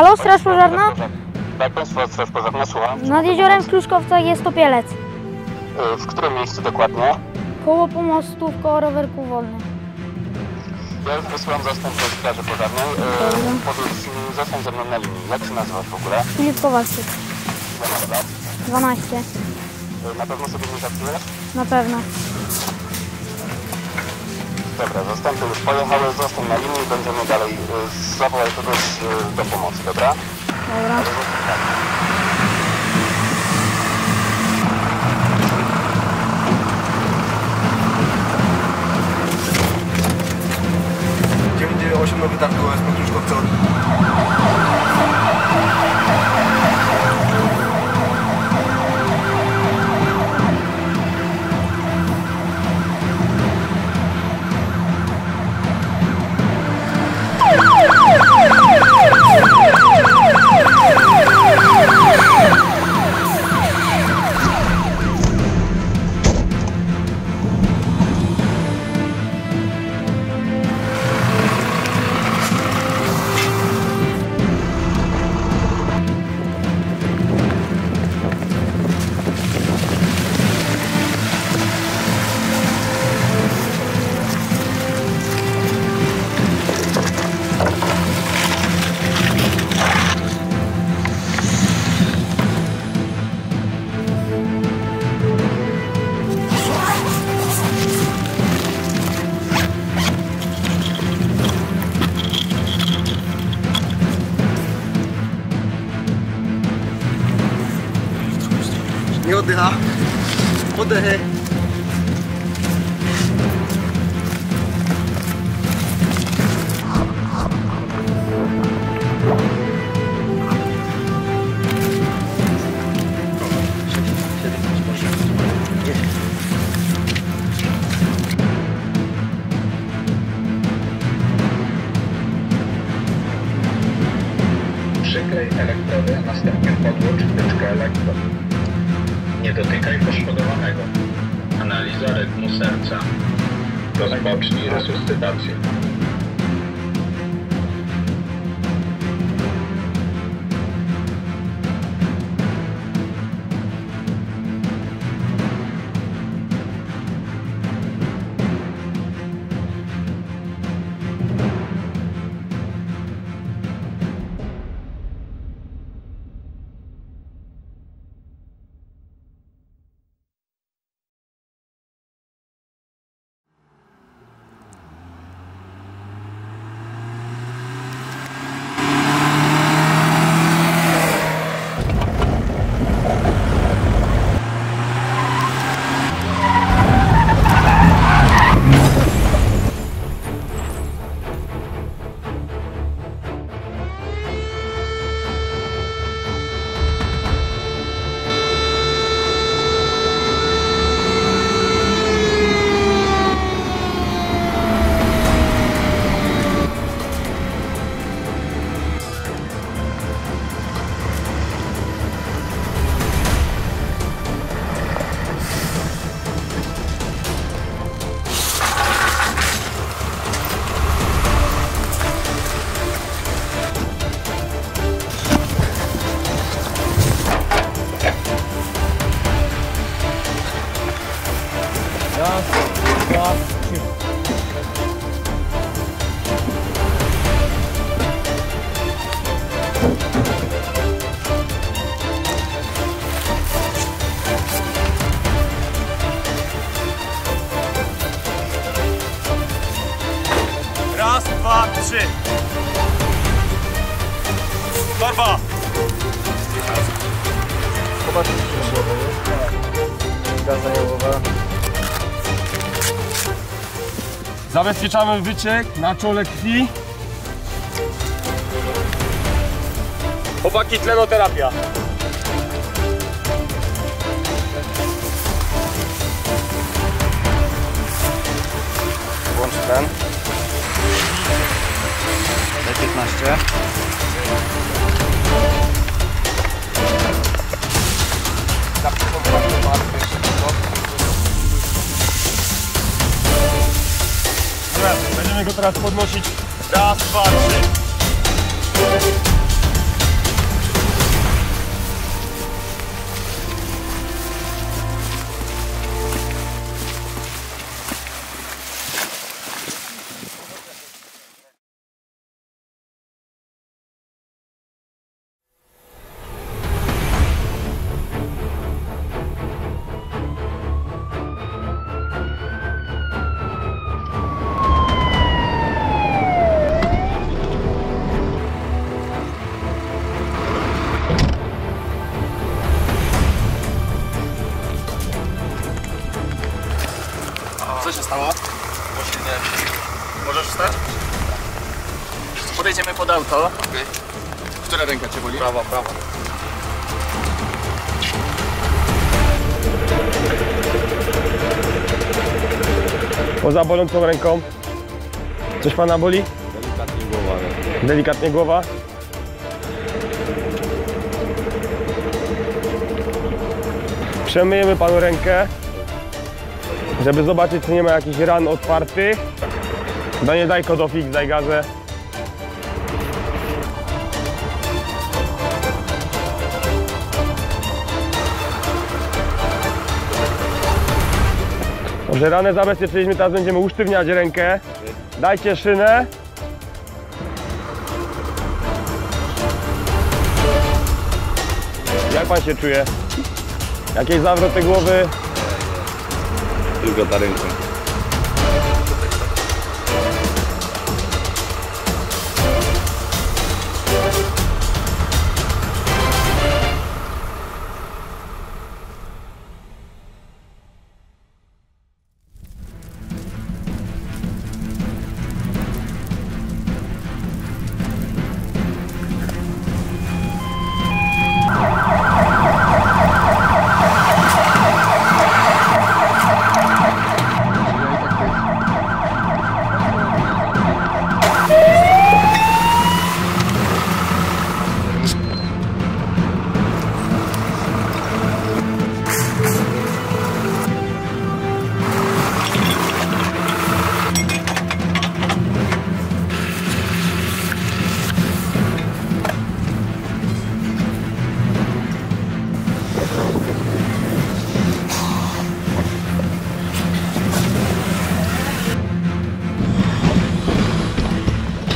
Halo, Straż Pożarna? Tak, Państwo, Straż Pożarna, słucham. Nad jeziorem w Kluszkowcach jest topielec. Y, W którym miejscu dokładnie? Koło pomostów, koło rowerku wolnych. Ja już wysyłam zastępcę Straży Pożarnej. Y, Powiedz zostań ze mną na linii. Jak się nazywasz w ogóle? Filip Kowalczyk, Ile masz lat? 12. Y, Na pewno sobie nie żartujesz? Na pewno. Dobra, zastępy już pojechały, zostań na linii i będziemy dalej y, zawołać kogoś y, do pomocy, dobra? Dobra. Dziewięć osiem nowy targ OSP Kruszkowca. Nie oddycha. Oddechy. Przyklej rytmu serca. Rozpocznij resuscytację. Trzy. Torba! Zabezpieczamy wyciek na czole krwi. Chłopaki, tlenoterapia. jeden. D15. Dobra, będziemy go teraz podnosić. Raz, dwa, trzy. Podejdziemy pod auto. Okej. Która ręka cię boli? Prawa, prawa. Poza bolącą ręką. Coś pana boli? Delikatnie głowa. Delikatnie głowa. Przemyjemy panu rękę, żeby zobaczyć, czy nie ma jakichś ran otwartych. Danie daj kodofix, daj gazę. Dobrze, ranę zabezpieczyliśmy, teraz będziemy usztywniać rękę. Dajcie szynę. Jak pan się czuje? Jakieś zawroty głowy? Tylko ta ręka.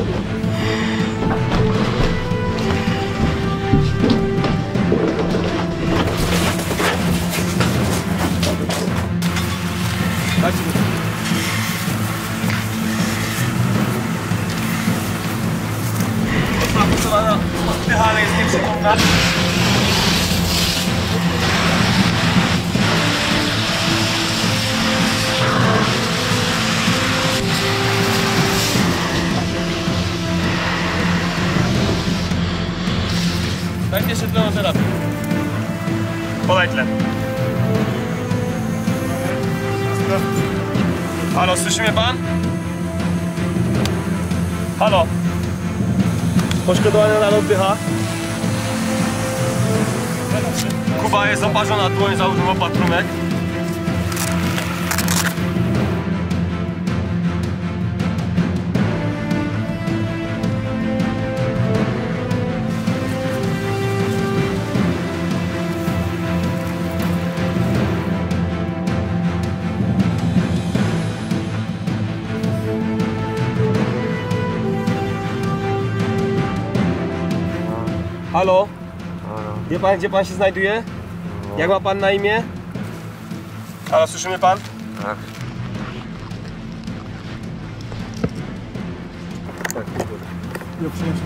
Hvala što ste Się tleną terapię. Podaj tlen. Halo, słyszy mnie pan? Halo? Poszkodowany na oddycha. Kuba jest oparzona, dłoń założył opatrunek. Halo? Wie pan, gdzie pan się znajduje? Jak ma pan na imię? Halo, słyszy mnie pan? Tak. Nie, przyjąć,